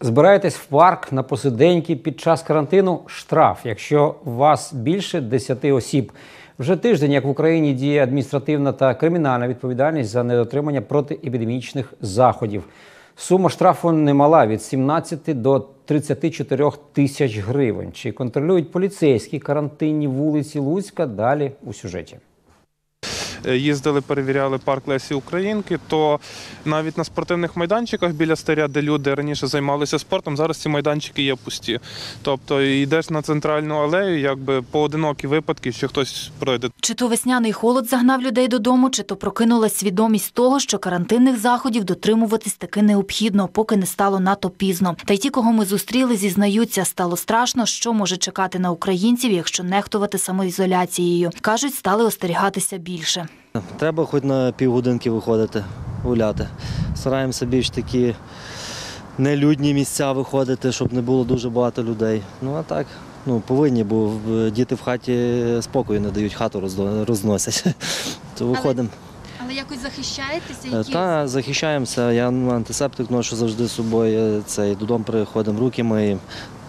Збираєтесь в парк на посиденьки під час карантину штраф, якщо вас більше 10 осіб. Вже тиждень, як в Україні діє адміністративна та кримінальна відповідальність за недотримання протиепідемічних заходів. Сума штрафу немала від 17 до 34 тисяч гривень. Чи контролюють поліцейські карантинні вулиці Луцька? Далі у сюжеті. Е, їздили, перевіряли парк Лесі Українки, то навіть на спортивних майданчиках біля старя, де люди раніше займалися спортом, зараз ці майданчики є пусті. Тобто йдеш на центральну алею, якби поодинокі випадки, що хтось пройде. Чи то весняний холод загнав людей додому, чи то прокинулась свідомість того, що карантинних заходів дотримуватись таки необхідно, поки не стало надто пізно. Та й ті, кого ми зустріли, зізнаються, стало страшно, що може чекати на українців, якщо нехтувати самоізоляцією. кажуть, стали остерігатися більше. Треба хоч на півгодинки виходити, гуляти. Стараємося більш такі нелюдні місця виходити, щоб не було дуже багато людей. Ну а так, ну повинні, бо діти в хаті спокою не дають, хату розносять. То виходимо. Але якось захищаєтеся? Е, Які Та захищаємося. Я антисептик ношу завжди з собою. Цей додому приходимо, руки миємо.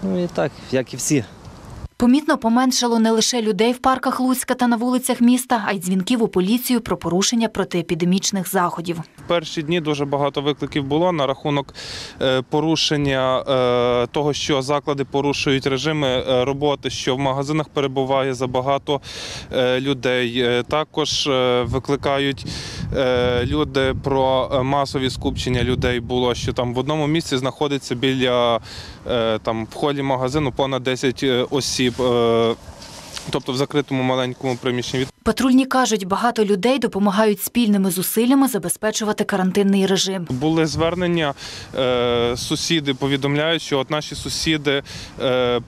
Ну і так, як і всі. Помітно поменшало не лише людей в парках Луцька та на вулицях міста, а й дзвінків у поліцію про порушення протиепідемічних заходів. В перші дні дуже багато викликів було на рахунок е, порушення е, того, що заклади порушують режими е, роботи, що в магазинах перебуває забагато людей. Також викликають люди про е, масові скупчення людей. Було що там в одному місці знаходиться біля е, там в холі магазину понад 10 осіб. Тобто в закритому маленькому приміщенні Патрульні кажуть, багато людей допомагають спільними зусиллями забезпечувати карантинний режим. Були звернення, е, сусіди повідомляють, що от наші сусіди е,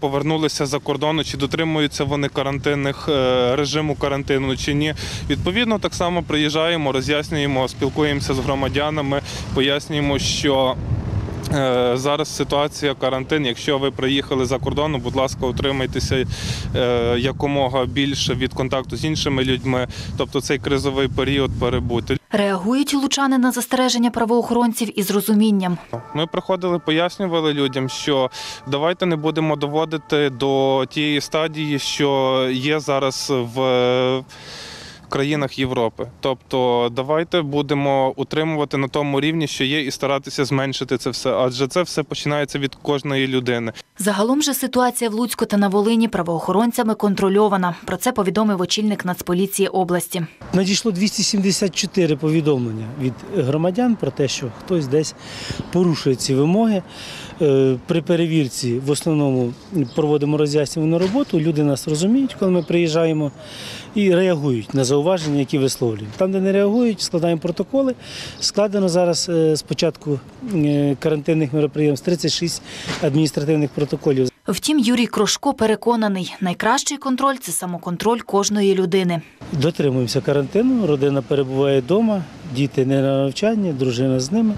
повернулися за кордону, чи дотримуються вони карантинних е, режиму карантину чи ні. Відповідно, так само приїжджаємо, роз'яснюємо, спілкуємося з громадянами, пояснюємо, що. Е, Зараз ситуація карантин. Якщо ви приїхали за кордону, будь ласка, утримайтеся е, якомога більше від контакту з іншими людьми, тобто цей кризовий період перебути. Реагують лучани на застереження правоохоронців із розумінням. Ми приходили, пояснювали людям, що давайте не будемо доводити до тієї стадії, що є зараз в країнах Європи. Тобто, давайте будемо утримувати на тому рівні, що є, і старатися зменшити це все. Адже це все починається від кожної людини. Загалом же ситуація в Луцьку та на Волині правоохоронцями контрольована. Про це повідомив очільник Нацполіції області. Надійшло 274 повідомлення від громадян про те, що хтось десь порушує ці вимоги. Е, При перевірці в основному проводимо роз'яснювальну роботу. Люди нас розуміють, коли ми приїжджаємо, і реагують на зауваження, які висловлюють. Там, де не реагують, складаємо протоколи. Складено зараз е, з початку е, карантинних мероприємств 36 адміністративних протоколів. Втім, Юрій Крошко переконаний, найкращий контроль це самоконтроль кожної людини. Дотримуємося карантину, родина перебуває вдома, діти не на навчанні, дружина з ними.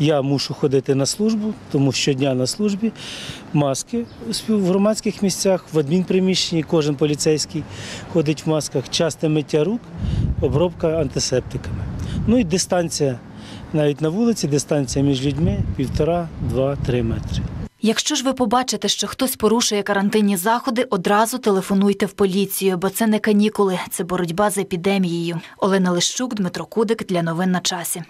Я мушу ходити на службу, тому щодня на службі. Маски в громадських місцях, в адмінприміщенні кожен поліцейський ходить в масках, часте миття рук, обробка антисептиками. Ну і дистанція навіть на вулиці, дистанція між людьми півтора, два-три метри. Якщо ж ви побачите, що хтось порушує карантинні заходи, одразу телефонуйте в поліцію, бо це не канікули, це боротьба з епідемією. Олена Лищук, Дмитро Кудик для новин на часі.